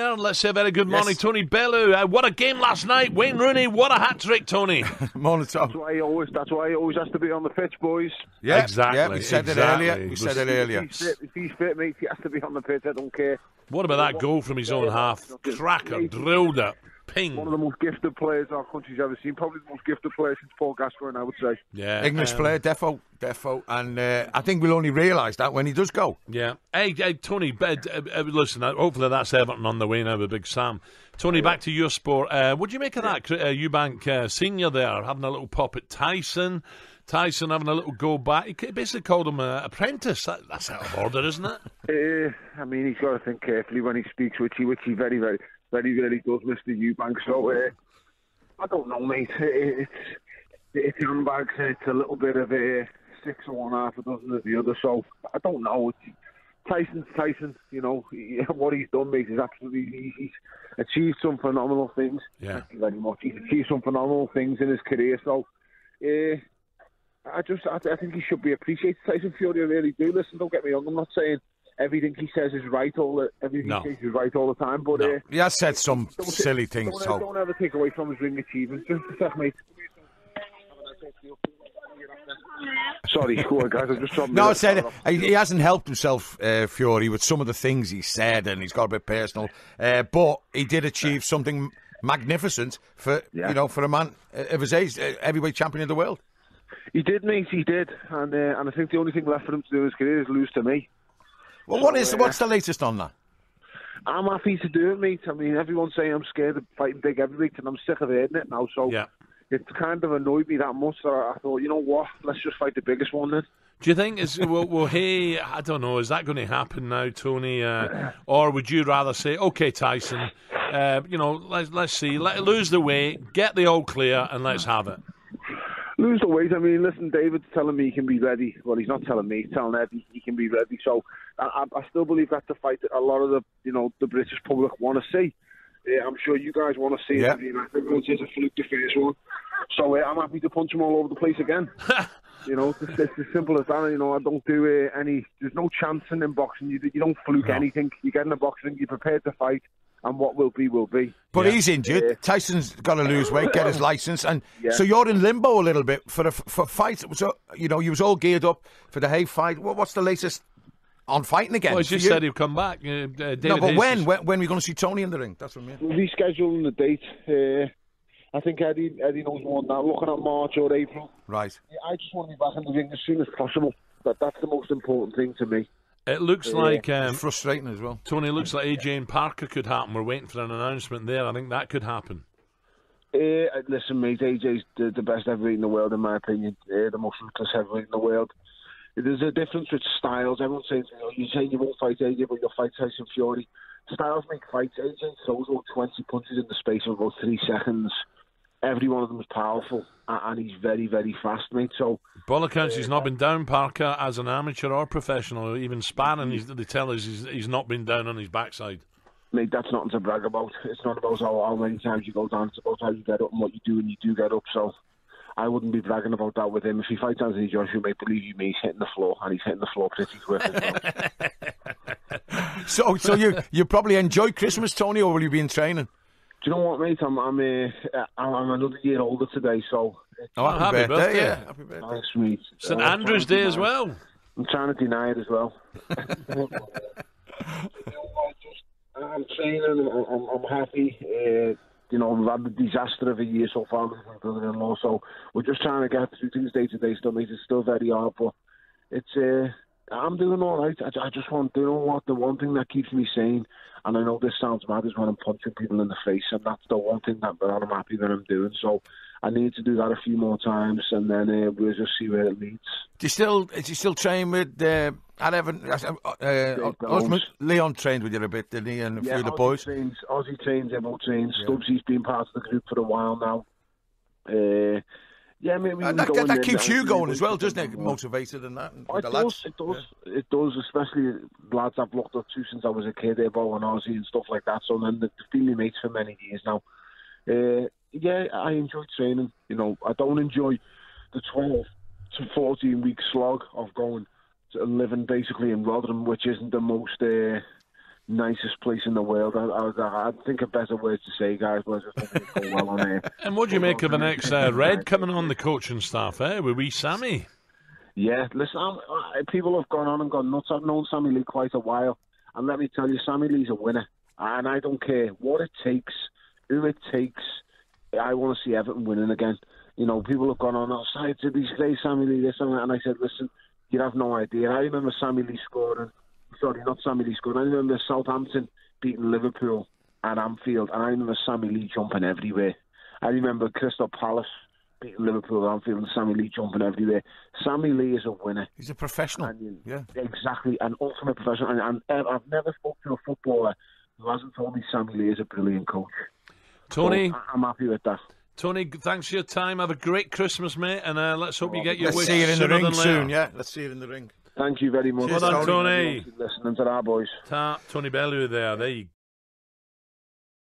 Let's say a very good morning, Yes. Tony Bellew. Uh, what a game last night. Wayne Rooney, what a hat trick, Tony. Morning, Tom. That's why he always. That's why he always has to be on the pitch, boys. Yeah, Exactly, Yeah, we said exactly. it earlier. We said it If earlier. he's fit, if he's fit, mate, he has to be on the pitch. I don't care. What about that goal from his own half? Cracker, drilled it. Ping. One of the most gifted players our country's ever seen. Probably the most gifted player since Paul Gascoigne, I would say. Yeah. English um, player, defo, defo, and uh, I think we'll only realise that when he does go. Yeah. Hey, hey Tony, uh, uh, uh, listen, uh, hopefully that's Everton on the way now with Big Sam. Tony, back to your sport. Uh, what do you make of that? Uh, Eubank uh, Senior there having a little pop at Tyson. Tyson having a little go back. He basically called him an apprentice. That, that's out of order, isn't it? Uh, I mean, he's got to think carefully when he speaks, which he, which he very, very, very, very does, Mr. Eubank. So, uh, I don't know, mate. It, it's it's handbags. It's a little bit of a six of one, half a dozen of the other. So, I don't know. It's, Tyson's Tyson. You know he, what he's done, mate, is absolutely. He's, he's achieved some phenomenal things. Yeah. Thank you very much. He's achieved some phenomenal things in his career. So, uh, I just, I, I think he should be appreciated. Tyson Fury, I really do. Listen, don't get me wrong. I'm not saying everything he says is right all the everything No. he says is right all the time, but No. uh, He has said some silly things, Don't, so don't ever take away from his ring achievements. Just sec, mate. Sorry, go on, guys. I'm just trying. No, I said he, he hasn't helped himself, uh, Fury, with some of the things he said, and he's got a bit personal. Uh, but he did achieve something magnificent for Yeah. you know for a man uh, of his age, uh, heavyweight champion of the world. He did, mate. He did, and uh, and I think the only thing left for him to do in his career is lose to me. Well, what is So, uh, what's the latest on that? I'm happy to do it, mate. I mean, everyone's saying I'm scared of fighting big heavyweights, and I'm sick of hearing it now. So Yeah. It kind of annoyed me that much that I thought, you know what, let's just fight the biggest one then. Do you think is well, well? Hey, I don't know. Is that going to happen now, Tony? Uh, or would you rather say, okay, Tyson, uh, you know, let's let's see, let lose the weight, get the all clear, and let's have it. lose the weight. I mean, listen, David's telling me he can be ready. Well, he's not telling me. He's telling Eddie he can be ready. So I, I I still believe that's the fight that a lot of the you know the British public want to see. Uh, I'm sure you guys want to see Yeah. it. You know, everyone says a fluke the first one. So uh, I'm happy to punch him all over the place again. you know, it's, it's as simple as that. You know, I don't do uh, any. There's no chancing in boxing. You, you don't fluke No. anything. You get in the boxing. You're prepared to fight, and what will be will be. But Yeah. he's injured. Yeah. Tyson's got to lose weight, get his license, and Yeah. so you're in limbo a little bit for a for fight. So you know, you was all geared up for the Haye fight. What, what's the latest on fighting again? Well, he just you? said he'll come back. Uh, uh, David no, but Haye's when? is- when? When are we going to see Tony in the ring? That's what I mean. We're rescheduling the date. Uh, I think Eddie Eddie knows more than that. Looking at March or April. Right. I just want to be back in the ring as soon as possible. But that's the most important thing to me. It looks like um, frustrating as well. Tony. It looks like AJ and Parker could happen. We're waiting for an announcement there. I think that could happen. Uh, listen, mate, AJ's the, the best heavyweight in the world, in my opinion. Uh, the most ruthless heavyweight in the world. There's a difference with styles. Everyone says, you know, you're saying you won't fight AJ, but you'll fight Tyson Fury. Styles make fights. AJ throws about 20 punches in the space of about three seconds. Every one of them is powerful, and he's very, very fast, mate. So, Ball accounts, he's uh, not been down Parker as an amateur or professional, or even sparring. He's, they tell us he's, he's not been down on his backside. mate, that's nothing to brag about. It's not about how, how many times you go down. It's about how you get up and what you do when you do get up. So I wouldn't be bragging about that with him. If he fights Anthony Joshua, mate, believe you me, he's hitting the floor, and he's hitting the floor pretty quick. as well. So, so you you probably enjoy Christmas, Tony, or will you be in training? do you know what, mate? I'm I'm, uh, I'm I'm another year older today, so Oh, happy birthday. yeah, happy birthday. thanks, mate. St Uh, Andrew's Day as well. I'm trying to deny it as well. I'm training. I'm, I'm, I'm happy. Uh, you know, we've had the disaster of a year so far with my brother-in-law, so we're just trying to get through things day to day. Still, mate, it's still very hard, but it's. Uh, I'm doing all right. I, I just want, you know what? The one thing that keeps me sane, and I know this sounds mad, is when I'm punching people in the face, and that's the one thing that, that I'm happy that I'm doing. So I need to do that a few more times, and then uh, we'll just see where it leads. Do you still is he still train with uh, Evan? Uh, uh. Osman- Leon trained with you a bit, didn't he? And a few of the boys. Trains, Ozzy trains, everyone trains. Stubbsy's been part of the group for a while now. Uh, yeah, maybe Uh, we that, that, that keeps you going as well, doesn't it? Motivated and that. and Oh, it does, it does, it does, especially lads I've looked up to since I was a kid, Ebo and Ozzy and stuff like that. So then they've been my mates for many years now. Uh, yeah, I enjoy training. You know, I don't enjoy the 12 to 14 week slog of going to living basically in Rotherham, which isn't the most, uh, nicest place in the world. I, I, I think of better words to say, guys, but I just well on here. And what do you make of the next uh, Red coming on the coaching staff, eh? With wee Sammy? Yeah, listen, I'm, I, people have gone on and gone nuts. I've known Sammy Lee quite a while, and let me tell you, Sammy Lee's a winner, and I don't care what it takes, who it takes. I want to see Everton winning again. You know, people have gone on outside to these days, Sammy Lee, this and that, and I said, listen, you have no idea. I remember Sammy Lee scoring. Sorry, not Sammy Lee scoring. I remember Southampton beating Liverpool at Anfield, and I remember Sammy Lee jumping everywhere. I remember Crystal Palace beating Liverpool at Anfield and Sammy Lee jumping everywhere. Sammy Lee is a winner. He's a professional. And, yeah. Exactly, an ultimate professional. And, and, and I've never spoken to a footballer who hasn't told me Sammy Lee is a brilliant coach. Tony, So I- I'm happy with that. Tony, thanks for your time. Have a great Christmas, mate, and uh, let's hope you get your Let's wish see it in the ring soon, yeah. Let's see you in the ring. Thank you very much. Cheers, Well done, Tony. Listening to our boys. Ta- Tony Bellew there. There you